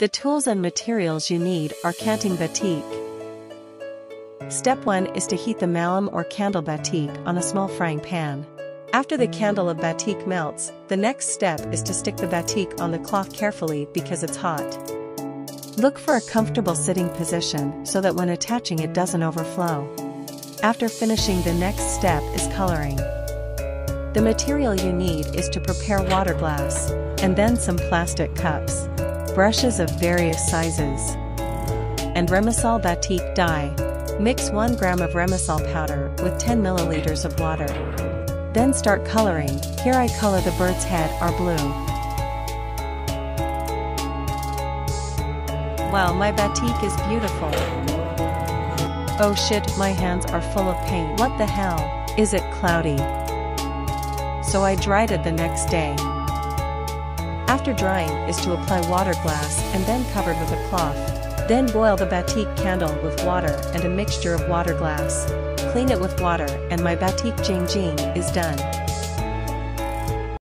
The tools and materials you need are canting batik. Step 1 is to heat the malam or candle batik on a small frying pan. After the candle of batik melts, the next step is to stick the batik on the cloth carefully because it's hot. Look for a comfortable sitting position so that when attaching it doesn't overflow. After finishing the next step is coloring. The material you need is to prepare water glass, and then some plastic cups, brushes of various sizes, and Remasol batik dye. Mix 1 gram of Remasol powder with 10 milliliters of water. Then start coloring, here I color the bird's head are blue. Wow my batik is beautiful. Oh shit my hands are full of paint. What the hell, is it cloudy? So I dried it the next day. After drying is to apply water glass and then covered with a cloth. Then boil the batik candle with water and a mixture of water glass. Clean it with water and my batik jing jing is done.